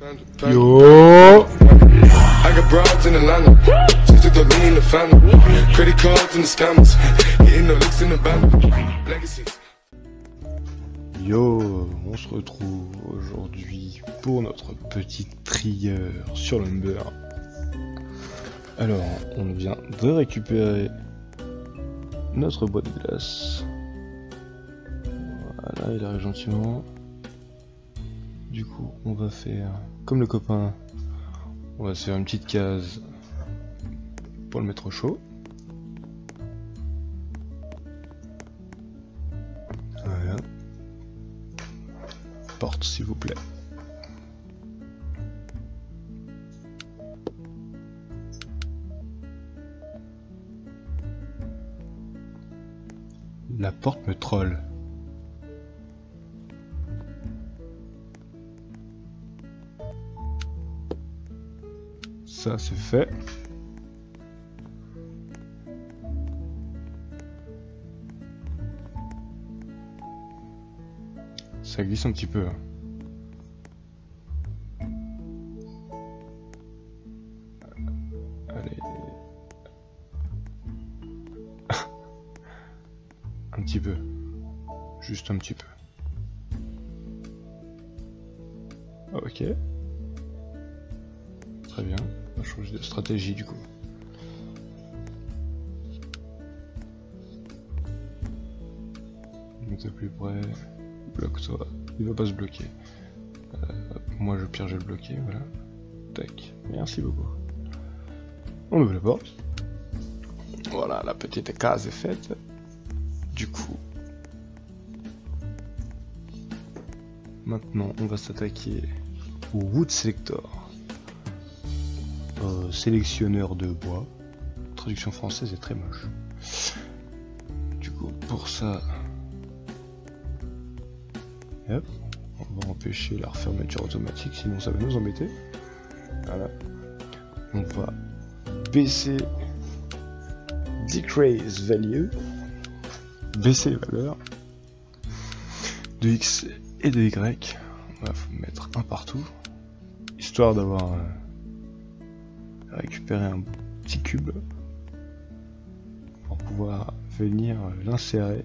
Yo I got broads in Atlanta. Just took the lean in the family. Credit cards and the scammers. Hitting the licks in the band. Legacies. Yo, on se retrouve aujourd'hui pour notre petite trieur sur Lumber. Alors, on vient de récupérer notre boîte de glace. Voilà, il arrive gentiment. Du coup, on va faire comme le copain. On va se faire une petite case pour le mettre au chaud. Voilà. Porte, s'il vous plaît. La porte me troll. Ça c'est fait. Ça glisse un petit peu. hein. Allez. un petit peu. Juste un petit peu. Ok. Très bien. Changer de stratégie du coup. Mets-toi plus près. Bloque-toi. Il va pas se bloquer. Euh, moi je pire, je vais le bloquer. Voilà. Tac. Merci beaucoup. On ouvre la porte. Voilà, la petite case est faite. Du coup. Maintenant, on va s'attaquer au Wood Selector. Sélectionneur de bois. Traduction française est très moche. Du coup, pour ça, on va empêcher la refermeture automatique, sinon ça va nous embêter. Voilà. On va baisser decrease value, baisser les valeurs de x et de y. On va mettre un partout, histoire d'avoir récupéré un petit cube pour pouvoir venir l'insérer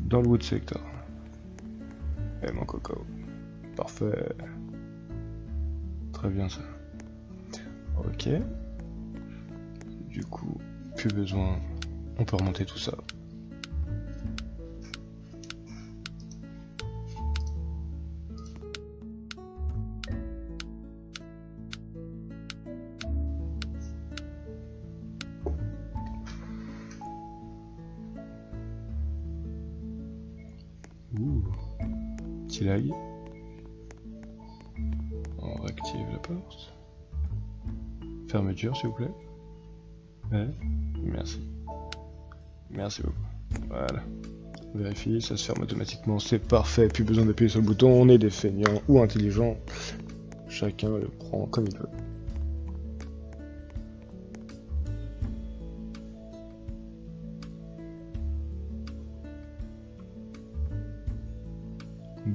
dans le wood sector. Et mon coco. Parfait. Très bien ça. Ok. Du coup, plus besoin. On peut remonter tout ça. Ouh. Petit lag. On réactive la porte. Fermeture s'il vous plaît. Merci. Merci beaucoup. Voilà. Vérifie, ça se ferme automatiquement, c'est parfait, plus besoin d'appuyer sur le bouton, on est des feignants ou intelligents. Chacun le prend comme il veut.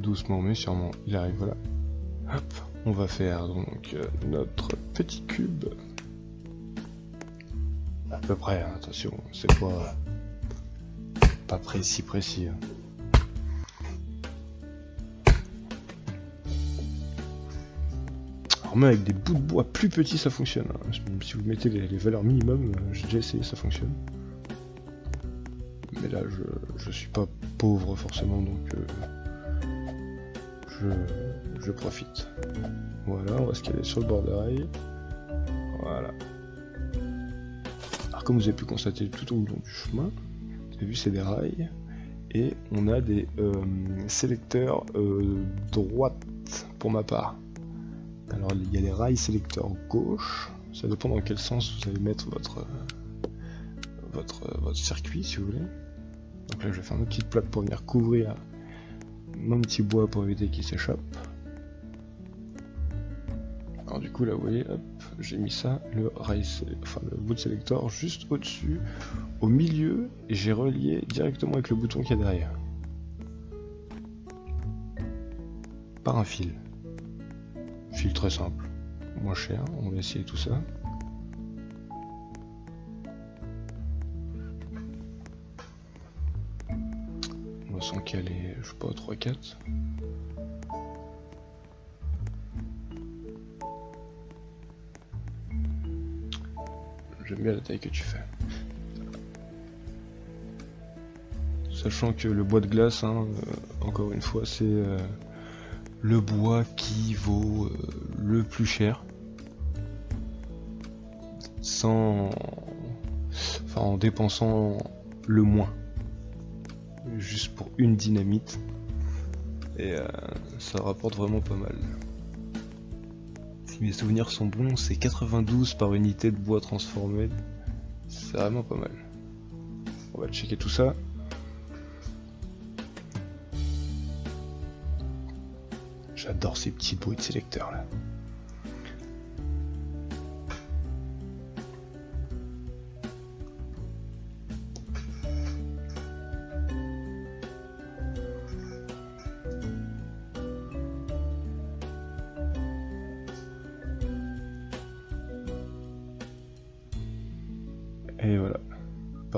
Doucement mais sûrement, il arrive, voilà. Hop, on va faire donc euh, notre petit cube. À peu près, hein, attention, c'est pas pas précis précis. hein. Alors même avec des bouts de bois plus petits ça fonctionne. hein. Si vous mettez les, les valeurs minimum, euh, j'ai déjà essayé, ça fonctionne. Mais là je, je suis pas pauvre forcément donc euh, je, profite. Voilà, on va se caler sur le bord de. Voilà. Alors comme vous avez pu constater tout au long du chemin, vous avez vu c'est des rails et on a des euh, sélecteurs euh, droite pour ma part. Alors il y a les rails sélecteurs gauche, ça dépend dans quel sens vous allez mettre votre, votre, votre circuit si vous voulez. Donc là je vais faire une petite plaque pour venir couvrir mon petit bois pour éviter qu'il s'échappe. Alors du coup là vous voyez, hop, j'ai mis ça, le sé- enfin le boot selector juste au-dessus, au milieu, et j'ai relié directement avec le bouton qu'il y a derrière. Par un fil. Fil très simple, moins cher, on va essayer tout ça. On va s'en caler, je sais pas, 3-4. J'aime bien la taille que tu fais. Sachant que le bois de glace, hein, euh, encore une fois, c'est euh, le bois qui vaut euh, le plus cher. Sans. Enfin, en dépensant le moins. Juste pour une dynamite. Et ça rapporte vraiment pas mal. Si mes souvenirs sont bons, c'est 92 par unité de bois transformé. C'est vraiment pas mal. On va checker tout ça. J'adore ces petits bruits de sélecteur là.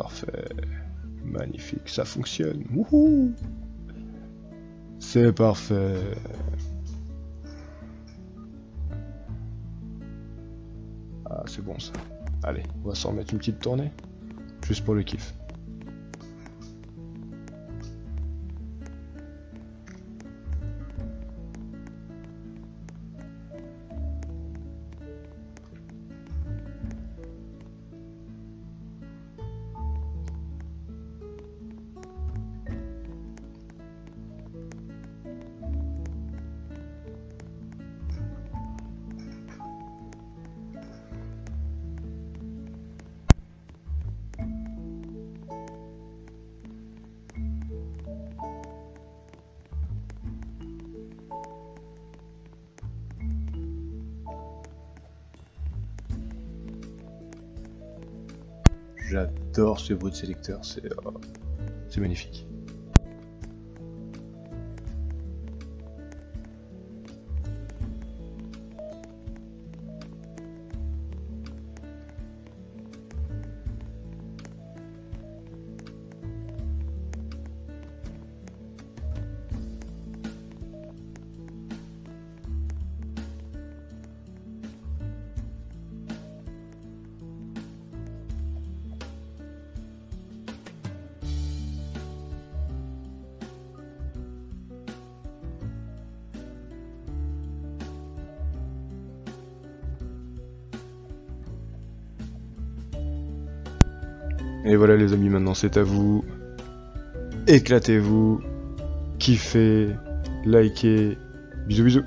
Parfait. Magnifique, ça fonctionne. Wouhou C'est parfait. Ah, c'est bon ça. Allez, on va s'en remettre une petite tournée. Juste pour le kiff. J'adore ce bruit de sélecteur, c'est euh, c'est magnifique. Et voilà les amis, maintenant c'est à vous. Éclatez-vous, kiffez, likez. Bisous bisous.